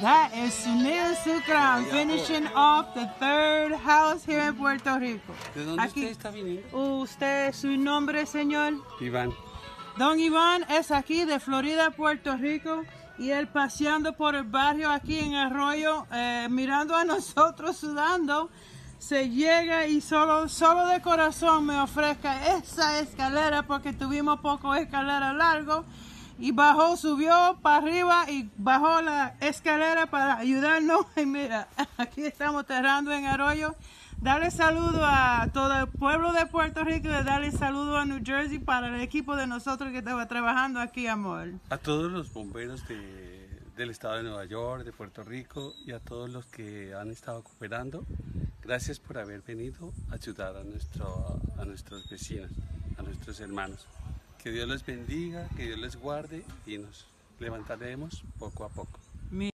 That is Sunil Sukram finishing off the third house here in Puerto Rico. ¿De dónde Aquí. usted está viniendo? Usted, su nombre, señor. Iván. Don Iván es aquí de Florida, Puerto Rico, y él paseando por el barrio aquí en Arroyo, eh, mirando a nosotros sudando, se llega y solo, solo de corazón me ofrezca esa escalera porque tuvimos poco escalera largo y bajó, subió para arriba y bajó la escalera para ayudarnos. Y mira, aquí estamos cerrando en Arroyo. Darle saludo a todo el pueblo de Puerto Rico y darle saludo a New Jersey para el equipo de nosotros que estaba trabajando aquí, amor. A todos los bomberos de- del estado de Nueva York, de Puerto Rico y a todos los que han estado cooperando, gracias por haber venido a ayudar a, nuestro, a nuestros vecinos, a nuestros hermanos. Que Dios les bendiga, que Dios les guarde y nos levantaremos poco a poco.